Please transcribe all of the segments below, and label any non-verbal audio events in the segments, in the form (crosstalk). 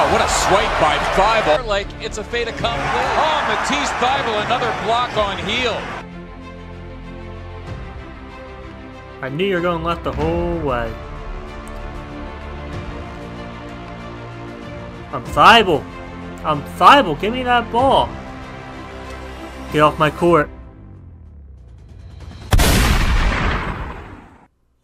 Oh, what a swipe by Thybulle. Like it's a fait accompli. Oh, Matisse Thybulle, another block on heel. I knew you were going left the whole way. I'm Thybulle. I'm Thybulle. Give me that ball. Get off my court.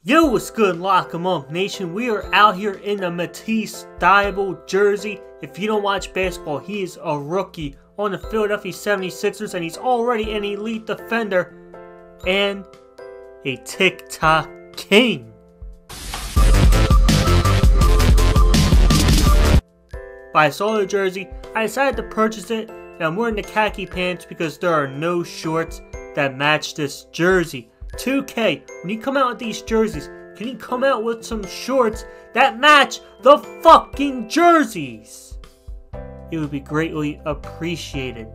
Yo, what's good, Lock 'em Up Nation? We are out here in the Matisse Thybulle jersey. If you don't watch basketball, he is a rookie on the Philadelphia 76ers, and he's already an elite defender and a TikTok king. But I saw the jersey, I decided to purchase it, and I'm wearing the khaki pants because there are no shorts that match this jersey. 2K, when you come out with these jerseys, can you come out with some shorts that match the fucking jerseys? It would be greatly appreciated.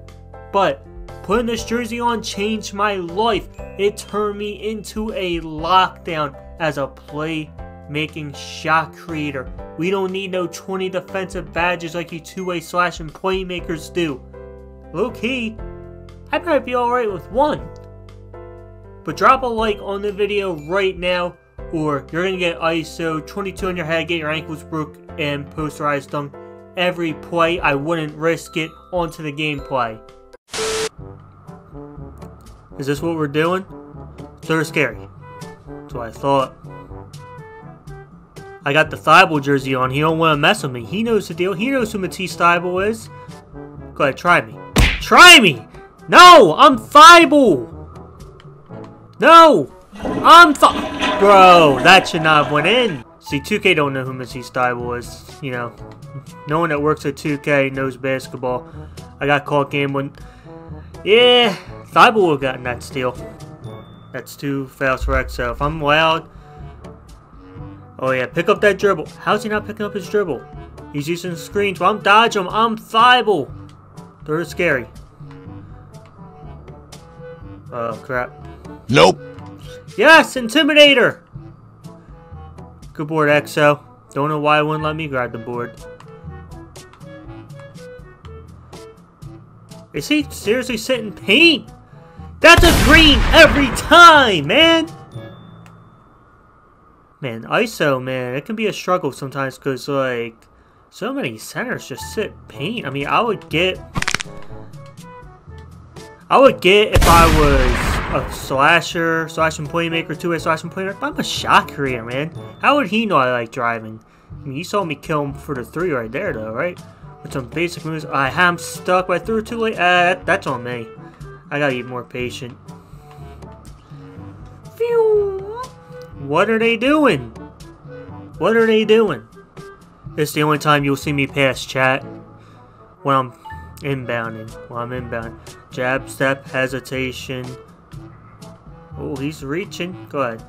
But putting this jersey on changed my life. It turned me into a lockdown as a play-making shot creator. We don't need no 20 defensive badges like you two-way slash and playmakers do. Low key, I might be alright with one. But drop a like on the video right now, or you're gonna get ISO 22 on your head, get your ankles broke, and posterized dunk every play. I wouldn't risk it onto the gameplay. Is this what we're doing? They're scary. That's what I thought. I got the Thybulle jersey on. He don't want to mess with me. He knows the deal. He knows who Matisse Thybulle is. Go ahead, try me. Try me! No! I'm Thybulle! No! I'm Th- Bro, that should not have went in. See, 2K don't know who Matisse Thybulle is. You know, no one that works at 2K knows basketball. I got caught when... Yeah, Thybulle would have gotten that steal. That's too fast for Exo. If I'm loud... Oh yeah, pick up that dribble. How's he not picking up his dribble? He's using screens. Well, I'm dodging him. I'm Thybulle. They're scary. Oh, crap. Nope. Yes, Intimidator! Good board, Exo. Don't know why it wouldn't let me grab the board. Is he seriously sitting paint? That's a green every time, man! Man, ISO, man, it can be a struggle sometimes because, like, so many centers just sit paint. I mean, I would get... I would get if I was a slasher, slash and playmaker, two-way slash playmaker. I'm a shot creator, man. How would he know I like driving? I mean, you saw me kill him for the three right there, though, right? With some basic moves. I am stuck, I threw it too late. Uh, that's on me. I gotta be more patient. Phew. What are they doing? What are they doing? It's the only time you'll see me pass chat. When I'm inbounding. When I'm inbound. Jab, step, hesitation. Oh, he's reaching. Go ahead.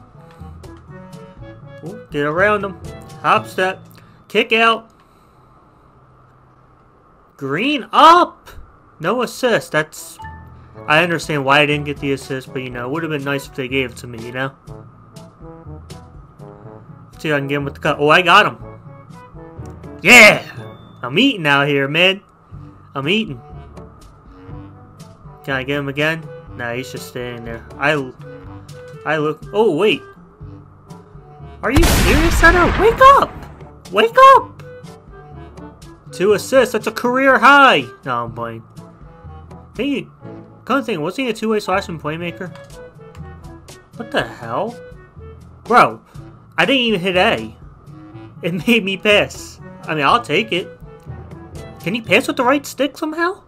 Oh, get around him. Hop step. Kick out. Green up! No assist. That's... I understand why I didn't get the assist, but you know, it would have been nice if they gave it to me, you know? Let's see if I can get him with the cut. Oh, I got him. Yeah! I'm eating out here, man. I'm eating. Can I get him again? Nah, he's just standing there. I, I look. Oh wait. Are you serious, center? Wake up! Wake up! Two assists. That's a career high. No, I'm playing. Hey, come thing, wasn't he a two-way slash and playmaker? What the hell, bro? I didn't even hit A. It (laughs) made me pass. I mean, I'll take it. Can he pass with the right stick somehow?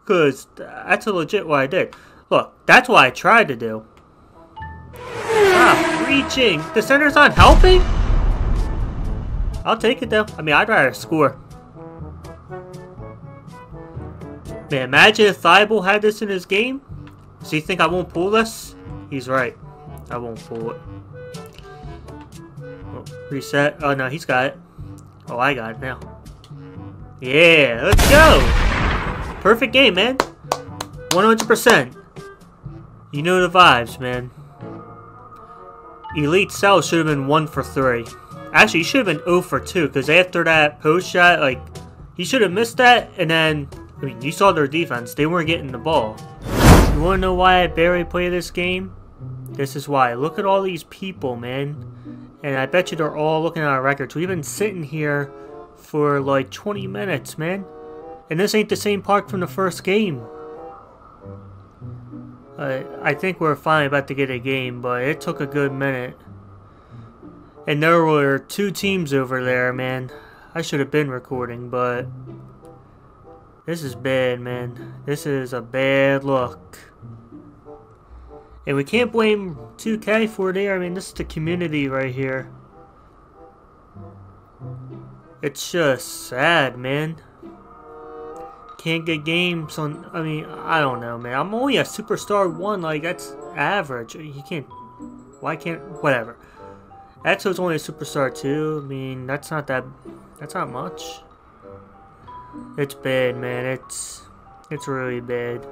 Because that's a legit what I did. Look, that's what I tried to do. Reaching. The center's not helping? I'll take it though. I mean, I'd rather score. Man, imagine if Thybulle had this in his game. Does he think I won't pull this? He's right. I won't pull it. Oh, reset. Oh no, he's got it. Oh, I got it now. Yeah, let's go! Perfect game, man. 100%. You know the vibes, man. Elite Cell should have been 1 for 3. Actually, he should have been 0 for 2, because after that post shot, like, He should have missed that, and then, I mean, you saw their defense. They weren't getting the ball. You want to know why I barely play this game? This is why. Look at all these people, man. And I bet you they're all looking at our records. We've been sitting here for like 20 minutes, man. And this ain't the same park from the first game. I think we're finally about to get a game, but it took a good minute. And there were two teams over there, man. I should have been recording, but... This is bad, man. This is a bad look. And we can't blame 2K for it I mean, this is the community right here. It's just sad, man. Can't get games on... I mean, I don't know, man. I'm only a Superstar 1. Like, that's average. You can't... Why can't... Whatever. Exo's only a Superstar 2. I mean, that's not that... That's not much. It's bad, man. It's... It's really bad.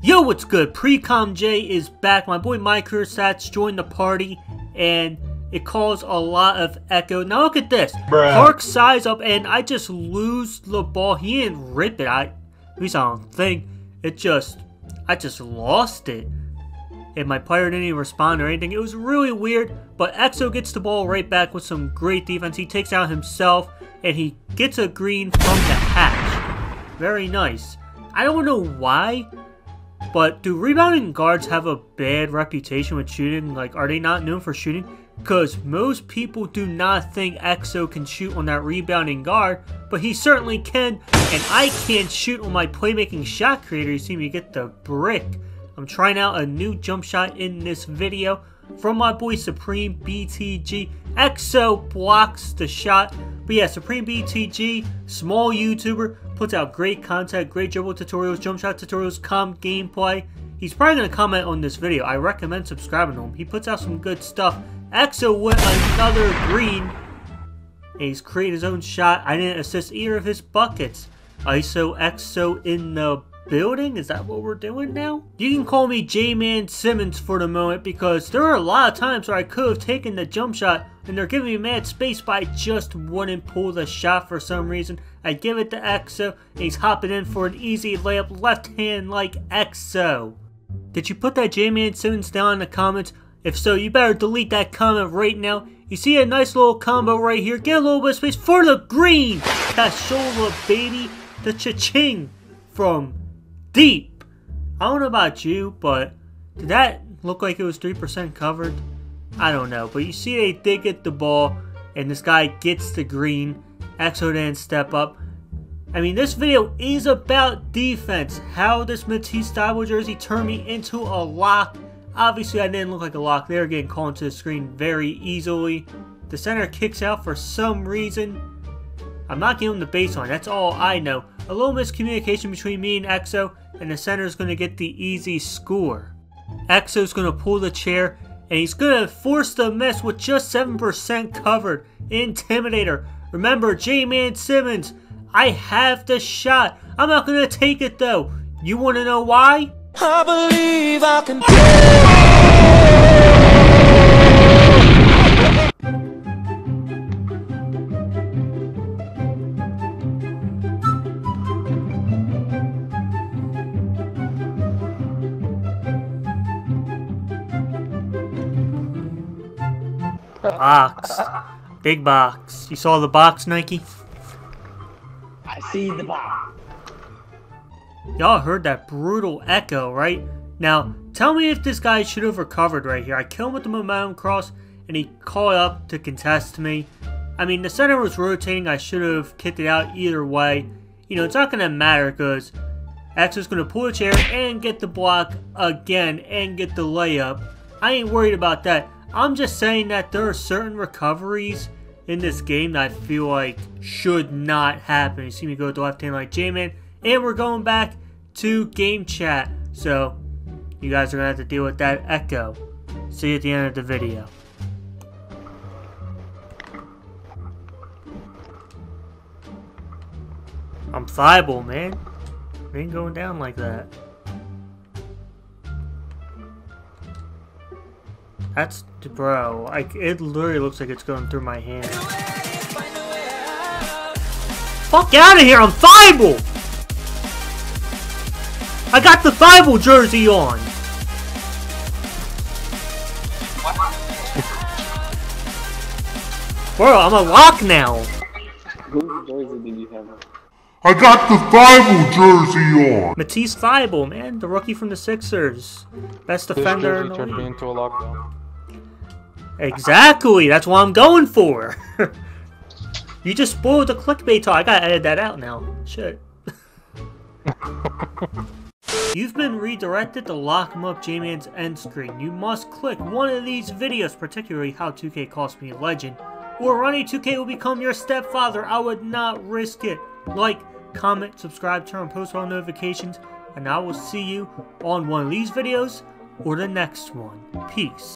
Yo, what's good? Precom J is back. My boy Mike Stats joined the party, and it caused a lot of echo. Now look at this. Bruh. Park size up, and I just lose the ball. He didn't rip it. I, at least I don't think. It just, I just lost it. And my player didn't even respond or anything. It was really weird, but Exo gets the ball right back with some great defense. He takes out himself, and he gets a green from the hatch. Very nice. I don't know why, but do rebounding guards have a bad reputation with shooting? Like, are they not known for shooting? Because most people do not think EXO can shoot on that rebounding guard, but he certainly can, and I can't shoot on my playmaking shot creator. You see me get the brick. I'm trying out a new jump shot in this video from my boy Supreme BTG. EXO blocks the shot. But yeah, Supreme BTG, small YouTuber, puts out great content, great dribble tutorials, jump shot tutorials, comp gameplay. He's probably going to comment on this video. I recommend subscribing to him. He puts out some good stuff. EXO with another green. And he's created his own shot. I didn't assist either of his buckets. ISO EXO in the building? Is that what we're doing now? You can call me J-Man Simmons for the moment because there are a lot of times where I could have taken the jump shot and they're giving me mad space but I just wouldn't pull the shot for some reason. I give it to EXO and he's hopping in for an easy layup left hand like EXO. Did you put that J-Man Simmons down in the comments? If so, you better delete that comment right now. You see a nice little combo right here. Get a little bit of space for the green. Cashola, baby. The cha-ching from deep. I don't know about you, but did that look like it was 3% covered? I don't know. But you see they did get the ball, and this guy gets the green. Exo didn't step up. I mean, this video is about defense. How this Matisse Thybulle jersey turned me into a lock. Obviously, I didn't look like a lock. They were getting called into the screen very easily. The center kicks out for some reason. I'm not giving him the baseline. That's all I know. A little miscommunication between me and EXO, and the center is going to get the easy score. EXO's going to pull the chair, and he's going to force the miss with just 7% covered. Intimidator. Remember, J-Man Simmons, I have the shot. I'm not going to take it, though. You want to know why? I believe I can Box. Big box. You saw the box, Nike? See the box. Y'all heard that brutal echo, right? Now, tell me if this guy should have recovered right here. I killed him with the momentum cross, and he called up to contest me. I mean, the center was rotating. I should have kicked it out either way. You know, it's not going to matter because X is going to pull a chair and get the block again and get the layup. I ain't worried about that. I'm just saying that there are certain recoveries in this game that I feel like should not happen. You see me go to the left hand like J-Man, and we're going back to game chat. So, you guys are to have to deal with that echo. See you at the end of the video. I'm Thybulle, man. It ain't going down like that. That's, bro, like, it literally looks like it's going through my hand. fuck out of here! I'm Thybulle! I got the Thybulle jersey on! (laughs) Bro, I'm a lock now! Whose jersey did you have? I got the Thybulle jersey on. Matisse Thybulle, man, the rookie from the Sixers. Best defender in the league. into a lockdown. Exactly, that's what I'm going for. (laughs) you just spoiled the clickbait talk. I gotta edit that out now. Shit. (laughs) You've been redirected to lock 'em Up J-Man's end screen. You must click one of these videos, particularly how 2K cost me a legend, or Ronnie 2K will become your stepfather. I would not risk it. Like, comment, subscribe, turn on post all notifications, and I will see you on one of these videos or the next one. Peace.